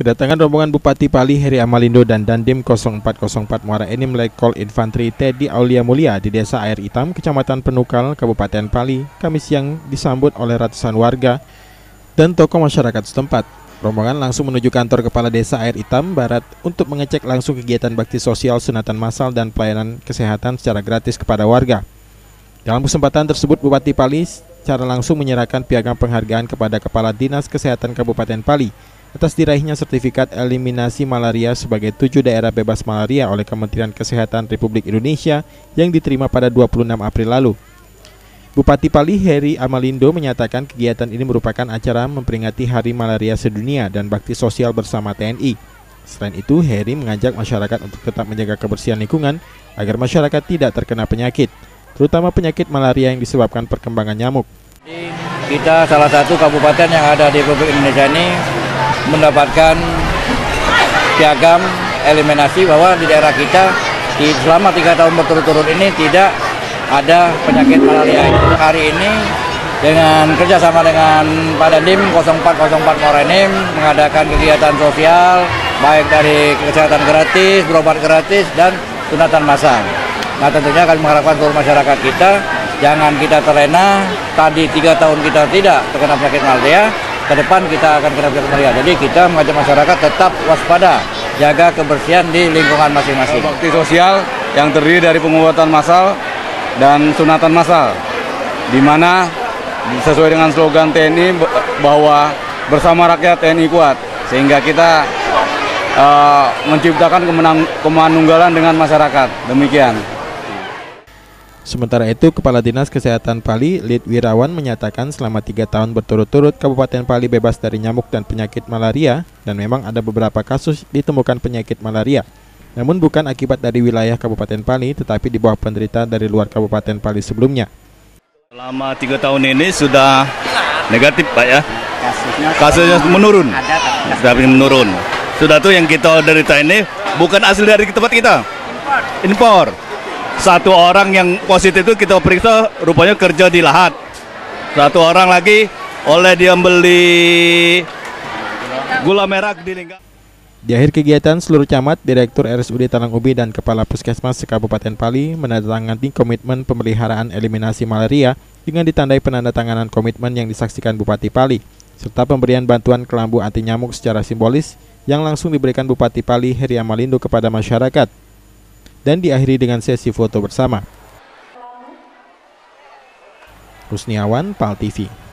Kedatangan rombongan Bupati Pali Heri Amalindo dan Dandim 0404 Muara Enim Lekol Infanteri Teddy Aulia Mulia di Desa Air Hitam, Kecamatan Penukal, Kabupaten Pali, Kamis siang disambut oleh ratusan warga dan tokoh masyarakat setempat. Rombongan langsung menuju kantor Kepala Desa Air Hitam Barat untuk mengecek langsung kegiatan bakti sosial sunatan massal dan pelayanan kesehatan secara gratis kepada warga. Dalam kesempatan tersebut, Bupati Pali secara langsung menyerahkan piagam penghargaan kepada Kepala Dinas Kesehatan Kabupaten Pali atas diraihnya sertifikat eliminasi malaria sebagai tujuh daerah bebas malaria oleh Kementerian Kesehatan Republik Indonesia yang diterima pada 26 April lalu. Bupati Pali Heri Amalindo menyatakan kegiatan ini merupakan acara memperingati Hari Malaria Sedunia dan bakti sosial bersama TNI. Selain itu, Heri mengajak masyarakat untuk tetap menjaga kebersihan lingkungan agar masyarakat tidak terkena penyakit, terutama penyakit malaria yang disebabkan perkembangan nyamuk. Kita salah satu kabupaten yang ada di Republik Indonesia ini mendapatkan piagam eliminasi bahwa di daerah kita di selama tiga tahun berturut-turut ini tidak ada penyakit malaria. Hari ini dengan kerjasama dengan Pak Dandim 0404 Morenim mengadakan kegiatan sosial baik dari kesehatan gratis, berobat gratis dan sunatan massal. Nah tentunya kami mengharapkan seluruh masyarakat kita jangan kita terlena. Tadi tiga tahun kita tidak terkena penyakit malaria, ke depan kita akan kena malaria. Jadi kita mengajak masyarakat tetap waspada, jaga kebersihan di lingkungan masing-masing. Bakti sosial yang terdiri dari pengobatan massal dan sunatan massal, di mana sesuai dengan slogan TNI bahwa bersama rakyat TNI kuat, sehingga kita uh, menciptakan kemenang, kemanunggalan dengan masyarakat. Demikian. Sementara itu, Kepala Dinas Kesehatan Pali, Lid Wirawan, menyatakan selama tiga tahun berturut-turut Kabupaten Pali bebas dari nyamuk dan penyakit malaria, dan memang ada beberapa kasus ditemukan penyakit malaria. Namun bukan akibat dari wilayah Kabupaten Pali, tetapi di bawah penderita dari luar Kabupaten Pali sebelumnya. Selama tiga tahun ini sudah negatif Pak ya, kasusnya menurun, sudah menurun. Sudah tuh yang kita derita ini bukan asli dari tempat kita, impor satu orang yang positif itu kita periksa rupanya kerja di Lahat. Satu orang lagi oleh dia beli gula merah di Lingga. Di akhir kegiatan, seluruh camat, Direktur RSUD Talang Ubi, dan Kepala Puskesmas Kabupaten Pali menandatangani komitmen pemeliharaan eliminasi malaria dengan ditandai penandatanganan komitmen yang disaksikan Bupati Pali, serta pemberian bantuan kelambu anti nyamuk secara simbolis yang langsung diberikan Bupati Pali Heri Amalindo kepada masyarakat dan diakhiri dengan sesi foto bersama. Rusniawan, PAL TV